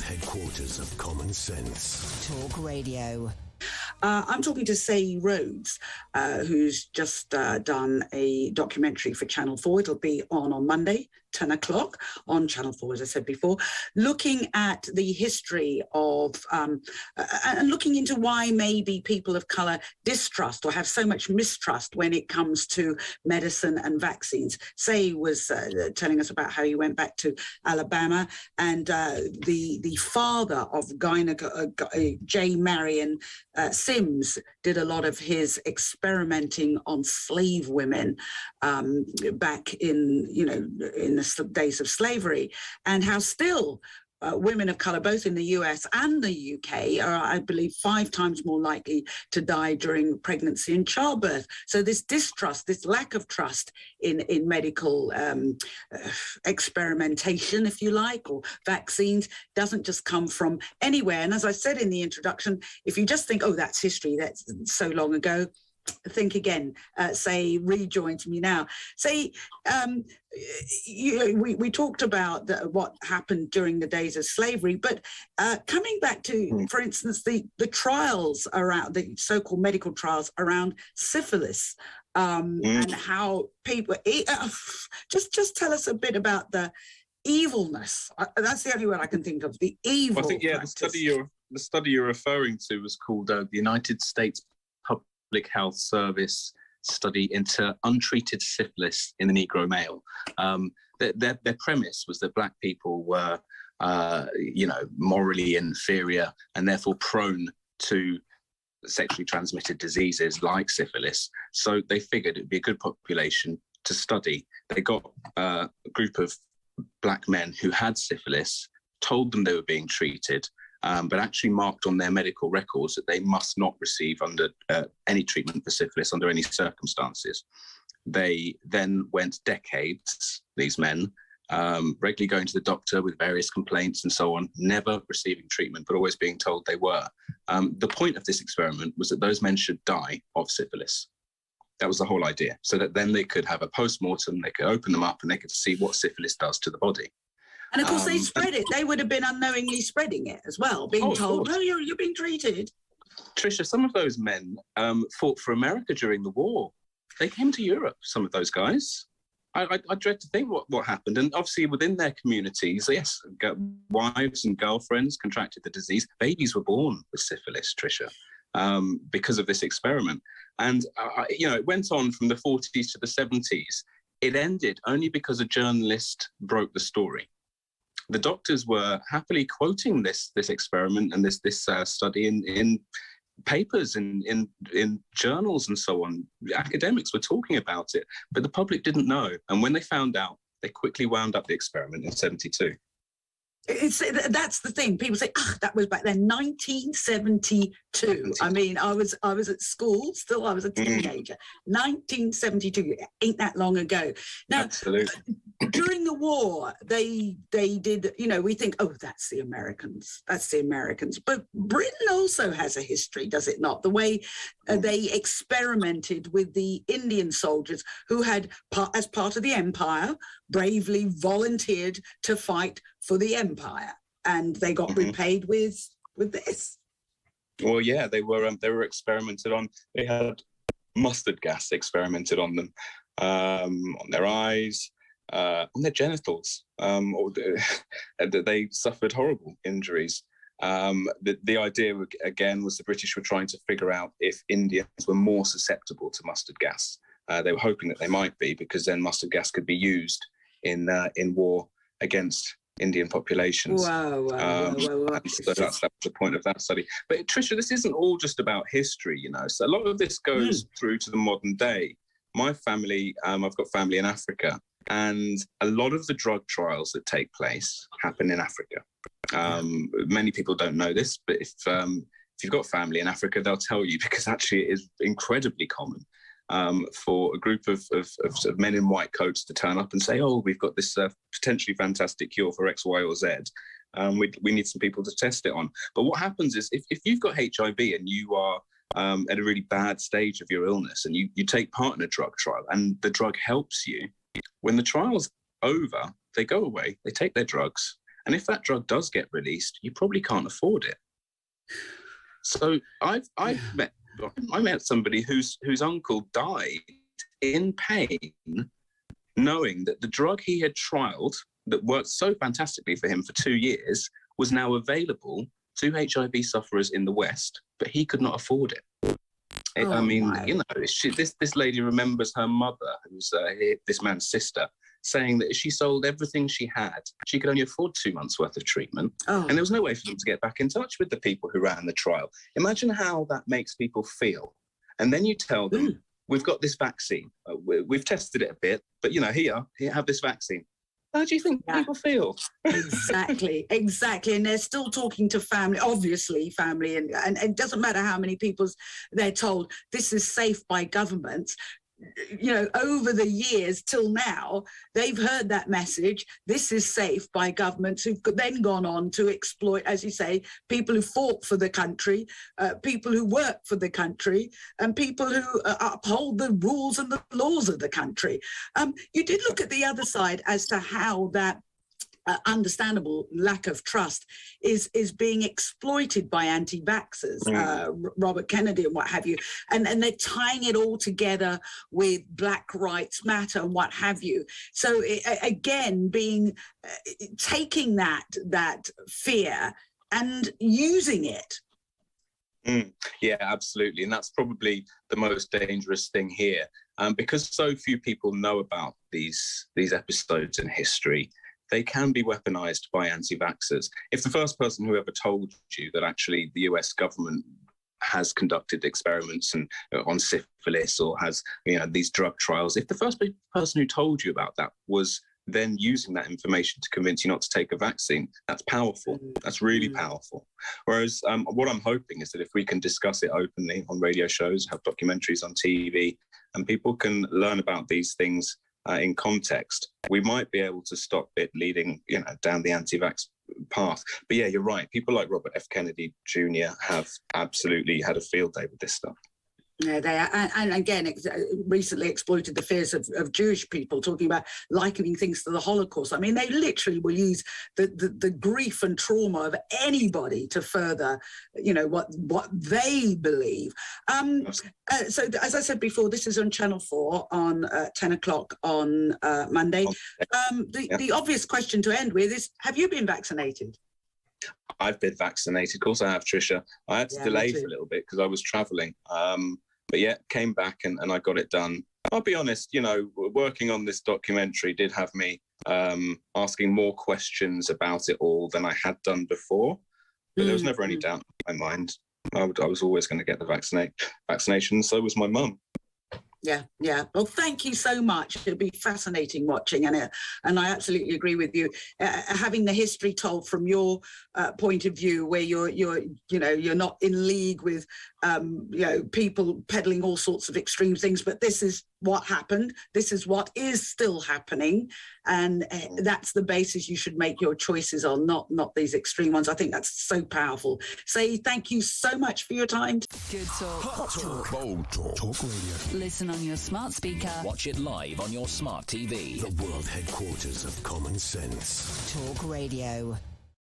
world headquarters of common sense. Talk Radio. Uh, I'm talking to Seyi Rhodes, uh, who's just uh, done a documentary for Channel 4. It'll be on on Monday, 10 o'clock on Channel 4, as I said before, looking at the history of um, uh, and looking into why maybe people of colour distrust or have so much mistrust when it comes to medicine and vaccines. Seyi was uh, telling us about how he went back to Alabama and uh, the the father of gyneco- J. Marion Sims did a lot of his experimenting on slave women um, back in, you know, in the days of slavery, and how still uh, women of color, both in the US and the UK, are, I believe, five times more likely to die during pregnancy and childbirth. So, this distrust, this lack of trust in, in medical um, uh, experimentation, if you like, or vaccines, doesn't just come from anywhere. And as I said in the introduction, if you just think, oh, that's history, that's so long ago, think again, uh, Seyi rejoin to me now. Seyi, um, you, we, we talked about the, what happened during the days of slavery, but uh, coming back to, mm. for instance, the, the trials around the so-called medical trials around syphilis um, mm. and how people uh, just just tell us a bit about the evilness. Uh, that's the only word I can think of. The evil. Well, I think yeah, practice. the study you're the study you're referring to was called uh, the United States Public Health Service study into untreated syphilis in the Negro male. Um, their, their, their, premise was that black people were, uh, you know, morally inferior and therefore prone to sexually transmitted diseases like syphilis. So they figured it'd be a good population to study. They got uh, a group of black men who had syphilis, told them they were being treated, um, but actually marked on their medical records that they must not receive under uh, any treatment for syphilis under any circumstances. They then went decades, these men, um, regularly going to the doctor with various complaints and so on, never receiving treatment, but always being told they were. Um, the point of this experiment was that those men should die of syphilis. That was the whole idea. So that then they could have a post mortem, they could open them up, and they could see what syphilis does to the body. And of course, um, they spread it. They would have been unknowingly spreading it as well, being oh, told, "No, you're you're being treated." Trisha, some of those men um, fought for America during the war. They came to Europe. Some of those guys. I, I, I, dread to think what, what happened. And obviously, within their communities, yes, wives and girlfriends contracted the disease. Babies were born with syphilis, Trisha, um, because of this experiment. And, uh, you know, it went on from the 40s to the 70s. It ended only because a journalist broke the story the doctors were happily quoting this this experiment and this this uh, study in in papers in in in journals and so on. Academics were talking about it, but the public didn't know. And when they found out, they quickly wound up the experiment in '72. It's that's the thing. People say, "Ah, that was back then, 1972." I mean, I was I was at school still. I was a mm. teenager. Mm. 1972 ain't that long ago. Now, Absolutely. During the war, they they did. You know, we think, "Oh, that's the Americans. That's the Americans." But Britain also has a history, does it not? The way uh, mm. they experimented with the Indian soldiers who had, part, as part of the empire, bravely volunteered to fight for the empire, and they got mm-hmm. repaid with with this. Well, yeah, they were um, they were experimented on. They had mustard gas experimented on them, um, on their eyes, uh, on their genitals. Um, or the, they suffered horrible injuries. Um, the, the idea again was the British were trying to figure out if Indians were more susceptible to mustard gas. Uh, they were hoping that they might be because then mustard gas could be used in uh, in war against Indian populations. Wow, wow, um, wow, wow. So that's, that's the point of that study. But Trisha, this isn't all just about history, you know. So a lot of this goes mm. through to the modern day. My family, um, I've got family in Africa, and a lot of the drug trials that take place happen in Africa. Um, many people don't know this, but if um, if you've got family in Africa, they'll tell you because actually it is incredibly common um, for a group of, of, of, sort of men in white coats to turn up and say, "Oh, we've got this uh, potentially fantastic cure for X, Y, or Z. Um, we, we need some people to test it on." But what happens is, if, if you've got HIV and you are um, at a really bad stage of your illness, and you you take part in a drug trial, and the drug helps you, when the trial's over, they go away, they take their drugs, And if that drug does get released, you probably can't afford it. So I've I've met I met somebody whose whose uncle died in pain, knowing that the drug he had trialed that worked so fantastically for him for two years was now available to HIV sufferers in the West, but he could not afford it. Oh, I mean, my. you know, she, this this lady remembers her mother, who's uh, this man's sister, saying that if she sold everything she had, she could only afford two months' worth of treatment. Oh. And there was no way for them to get back in touch with the people who ran the trial. Imagine how that makes people feel. And then you tell them, mm. we've got this vaccine. Uh, we've tested it a bit, but you know, here, here, have this vaccine. How do you think yeah. people feel? exactly, exactly. And they're still talking to family, obviously, family, and, and, and, it doesn't matter how many people they're told this is safe by governments you know, over the years till now, they've heard that message. This is safe by governments who've then gone on to exploit, as you say, people who fought for the country, uh, people who work for the country, and people who uh, uphold the rules and the laws of the country. Um, you did look at the other side as to how that uh, understandable lack of trust is is being exploited by anti-vaxxers, mm. uh, Robert Kennedy and what have you, and and they're tying it all together with Black Rights Matter and what have you. So it, again, being uh, taking that that fear and using it. Mm, yeah, absolutely, and that's probably the most dangerous thing here, um, because so few people know about these these episodes in history they can be weaponized by anti vaxxers. If the first person who ever told you that actually the US government has conducted experiments and uh, on syphilis or has you know these drug trials if the first person who told you about that was then using that information to convince you not to take a vaccine that's powerful that's really mm. powerful whereas um, what i'm hoping is that if we can discuss it openly on radio shows have documentaries on tv and people can learn about these things uh, in context, we might be able to stop it leading, you know, down the anti-vax path. But yeah, you're right. People like Robert F. Kennedy Jr. have absolutely had a field day with this stuff. Yeah, they are, and, and again, ex- uh, recently exploited the fears of, of Jewish people, talking about likening things to the Holocaust. I mean, they literally will use the, the, the grief and trauma of anybody to further, you know, what what they believe. Um, uh, so, as I said before, this is on Channel Four on uh, ten o'clock on uh, Monday. Um, the yeah. the obvious question to end with is: Have you been vaccinated? I've been vaccinated. Of course, I have, Trisha. I had to yeah, delay for a little bit because I was traveling. Um, but yeah, came back and, and I got it done. I'll be honest, you know, working on this documentary did have me um, asking more questions about it all than I had done before. But mm. there was never any mm. doubt in my mind. I, would, I was always going to get the vaccinate, vaccination. So was my mum yeah yeah. Well thank you so much. It'll be fascinating watching and and i absolutely agree with you. Uh, having the history told from your uh, point of view where you're you're you know you're not in league with um, you know people peddling all sorts of extreme things but this is what happened. This is what is still happening. And uh, that's the basis you should make your choices on not not these extreme ones. I think that's so powerful. Seyi thank you so much for your time. Good talk. Hot talk. bold talk. Talk radio. Listen on your smart speaker. Watch it live on your smart tv the world headquarters of common sense. Talk radio